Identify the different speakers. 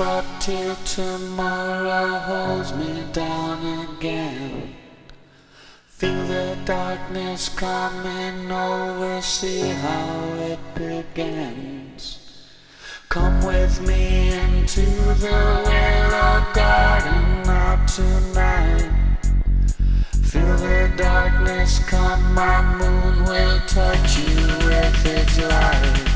Speaker 1: up till tomorrow holds me down again. Feel the darkness coming over, see how it begins. Come with me into the willow garden, not tonight. Feel the darkness come, my moon will touch you with its light.